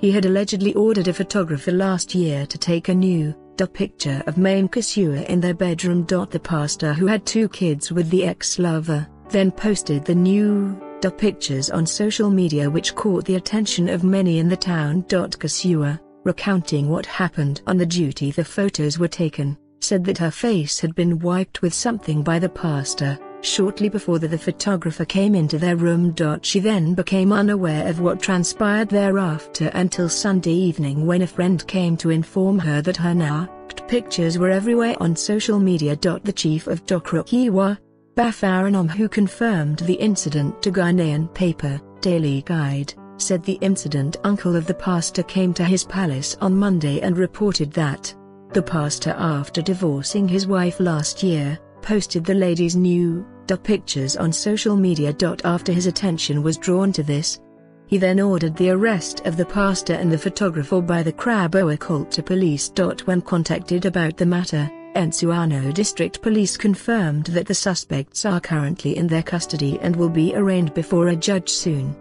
He had allegedly ordered a photographer last year to take a new picture of Mame Kesewah in their bedroom. The pastor who had two kids with the ex-lover, then posted the new pictures on social media which caught the attention of many in the town. Kesewah, recounting what happened on the duty the photos were taken, said that her face had been wiped with something by the pastor, shortly before the, the photographer came into their room. She then became unaware of what transpired thereafter until Sunday evening when a friend came to inform her that her naked pictures were everywhere on social media. The chief of Dokuruhiwa, Bafaranom who confirmed the incident to Ghanaian paper, Daily Guide, said the incident uncle of the pastor came to his palace on Monday and reported that the pastor after divorcing his wife last year, posted the lady's new pictures on social media. After his attention was drawn to this, he then ordered the arrest of the pastor and the photographer by the Kraboa-Coaltar police. When contacted about the matter, Ayensuano District Police confirmed that the suspects are currently in their custody and will be arraigned before a judge soon.